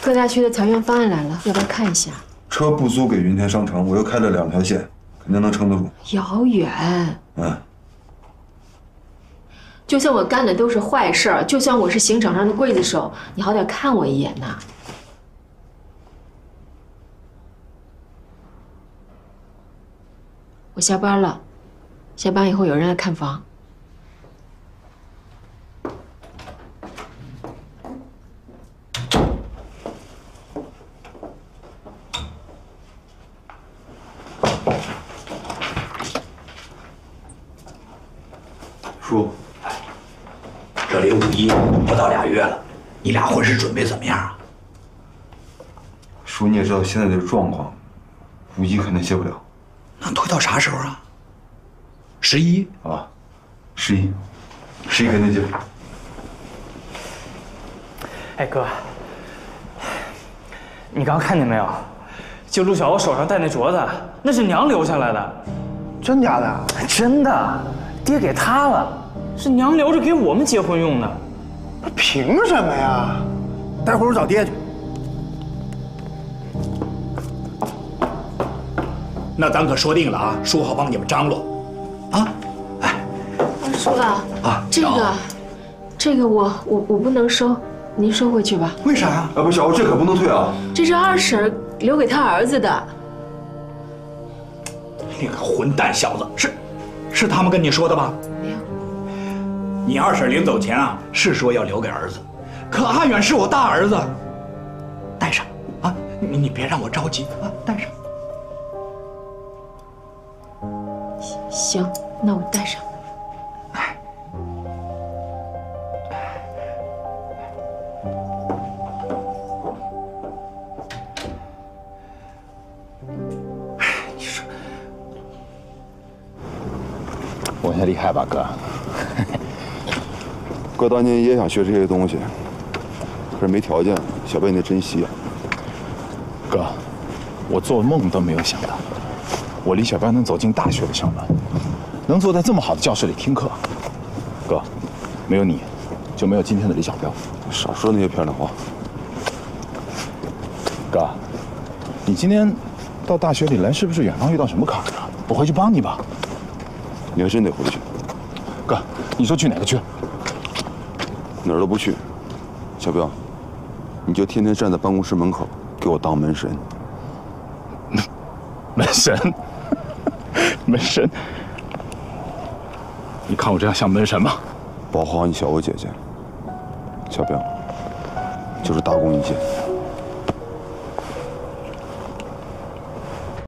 各大区的裁员方案来了，要不要看一下？车不租给云天商城，我又开了两条线，肯定能撑得住。遥远，嗯，就算我干的都是坏事儿，就算我是刑场上的刽子手，你好歹看我一眼呐。我下班了，下班以后有人来看房。叔，这离五一不到俩月了，你俩婚事准备怎么样啊？叔，你也知道现在的状况，五一肯定结不了。那推到啥时候啊？十一啊，十一，十一肯定结。哎哥，你刚看见没有？就陆小欧手上戴那镯子，那是娘留下来的。真假的？真的，爹给他了，是娘留着给我们结婚用的。他凭什么呀？待会儿我找爹去。那咱可说定了啊，叔好帮你们张罗，啊，哎叔了啊这个，这个我我我不能收，您收回去吧。为啥呀？啊不，小欧这可不能退啊！这是二婶留给他儿子的。你个混蛋小子，是，是他们跟你说的吧？没有。你二婶临走前啊，是说要留给儿子，可阿远是我大儿子，带上啊，你你别让我着急啊，带上。行，那我带上。我先离开吧，哥。哥当年也想学这些东西，可是没条件，小贝你得珍惜啊。哥，我做梦都没有想到，我李小彪能走进大学的校门，能坐在这么好的教室里听课。哥，没有你，就没有今天的李小彪。少说那些漂亮话。哥，你今天到大学里来，是不是远方遇到什么坎儿了？我回去帮你吧。你还真得回去。哥，你说去哪个去？哪儿都不去。小彪，你就天天站在办公室门口给我当门神。门神，门神，你看我这样像门神吗？保护好你小欧姐姐。小彪，就是大功一件。